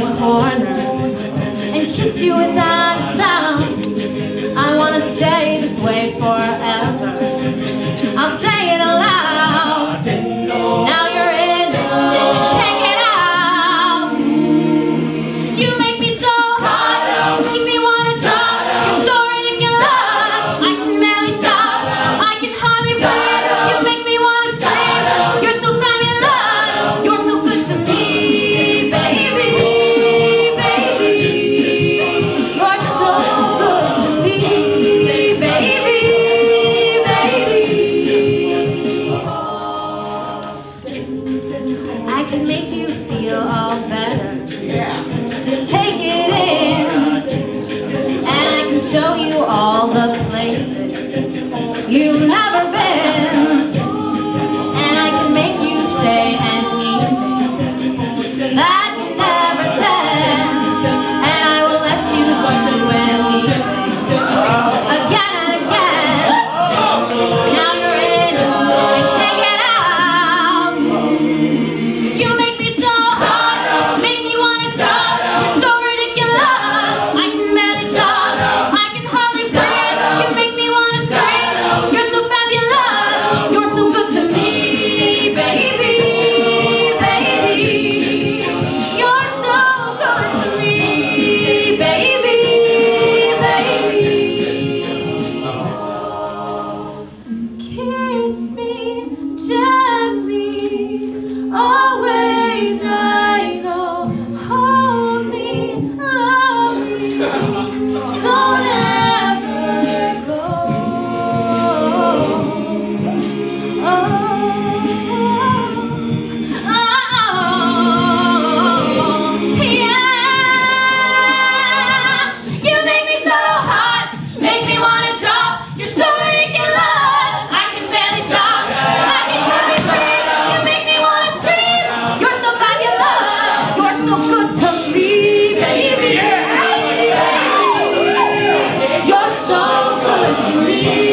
corner and kiss you without all the places. You never Obrigado. see.